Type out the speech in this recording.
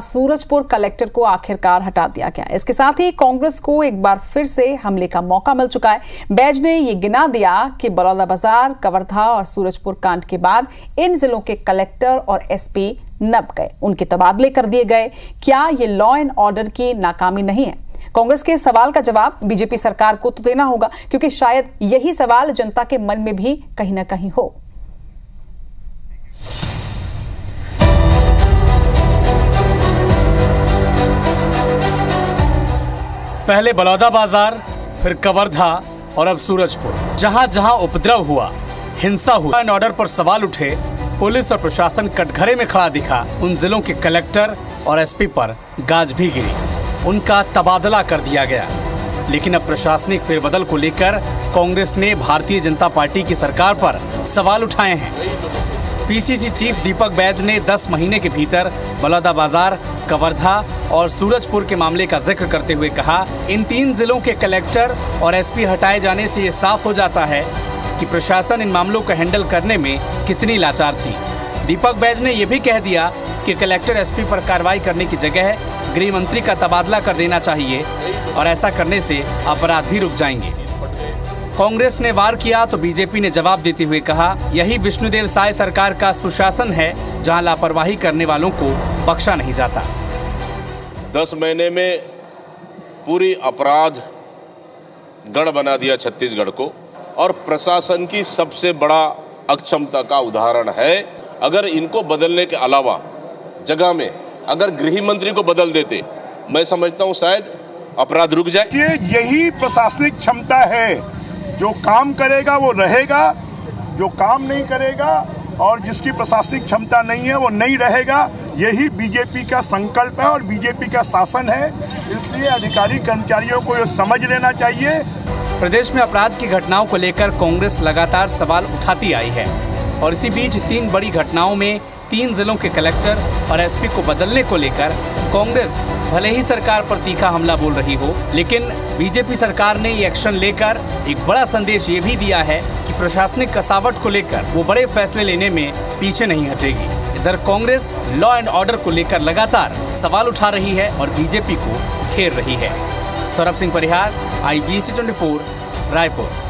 Surajpur collector को आखिरकार हटा दिया गया। इसके साथ ही कांग्रेस को एक बार फिर से हमले का मौका मिल चुका है। बैज ने ये गिना दिया कि बलौदाबाजार कवर्धा और सूरजपुर कांड के बाद इन जिलों के कलेक्टर और एसपी नब गए। उनके तबादले कर दिए गए। क्या ये लॉ एंड ऑर्डर की नाकामी नहीं है? कांग्रेस के सवाल का जवाब बीजेपी सरकार को तो देना होगा, क्योंकि शायद यही सवाल जनता के मन में भी कहीं ना कहीं हो। पहले बलौदा बाज़ार, फिर कवर्धा और अब सूरजपुर। जहाँ जहाँ उपद्रव हुआ, हिंसा हुआ एंड ऑर्डर पर सवाल उठे, पुलिस और प्रशासन कटघरे में खड़ा दिखा। उन जिलों के कलेक्टर और एसपी पर गाज भी गिरी। उनका तबादला कर दिया गया। लेकिन अब प्रशासनिक फेरबदल को लेकर कांग्रेस ने भारतीय जनता पार्टी की सरकार पर सवाल उठाए हैं। पीसीसी चीफ दीपक बैज ने 10 महीने के भीतर बलौदाबाजार, कवर्धा और सूरजपुर के मामले का ज़िक्र करते हुए कहा, इन तीन जिलों के कलेक्टर और एसपी हटाए जाने से ये साफ़ हो जाता है कि प्रशासन इन मामलों को हैंडल करने में कितनी लाचार थी। दीपक बैज ने यह भी कह दिया कि कलेक्टर एसपी पर कार्रवाई करने की जगह गृह मंत्री का तबादला कर देना चाहिए और ऐसा करने से अपराध भी रुक जाएँगे। कांग्रेस ने वार किया तो बीजेपी ने जवाब देते हुए कहा यही विष्णुदेव साय सरकार का सुशासन है जहाँ लापरवाही करने वालों को बख्शा नहीं जाता। दस महीने में पूरी अपराध गढ़ बना दिया छत्तीसगढ़ को और प्रशासन की सबसे बड़ा अक्षमता का उदाहरण है अगर इनको बदलने के अलावा जगह में अगर गृह मंत्री को बदल देते मैं समझता हूँ शायद अपराध रुक जाए। ये यही प्रशासनिक क्षमता है जो काम करेगा वो रहेगा, जो काम नहीं करेगा और जिसकी प्रशासनिक क्षमता नहीं है वो नहीं रहेगा, यही बीजेपी का संकल्प है और बीजेपी का शासन है। इसलिए अधिकारी कर्मचारियों को ये समझ लेना चाहिए। प्रदेश में अपराध की घटनाओं को लेकर कांग्रेस लगातार सवाल उठाती आई है और इसी बीच तीन बड़ी घटनाओं में तीन जिलों के कलेक्टर और एसपी को बदलने को लेकर कांग्रेस भले ही सरकार पर तीखा हमला बोल रही हो, लेकिन बीजेपी सरकार ने ये एक्शन लेकर एक बड़ा संदेश ये भी दिया है कि प्रशासनिक कसावट को लेकर वो बड़े फैसले लेने में पीछे नहीं हटेगी। इधर कांग्रेस लॉ एंड ऑर्डर को लेकर लगातार सवाल उठा रही है और बीजेपी को घेर रही है। Saurabh Singh Parihar I B C twenty four Raipur.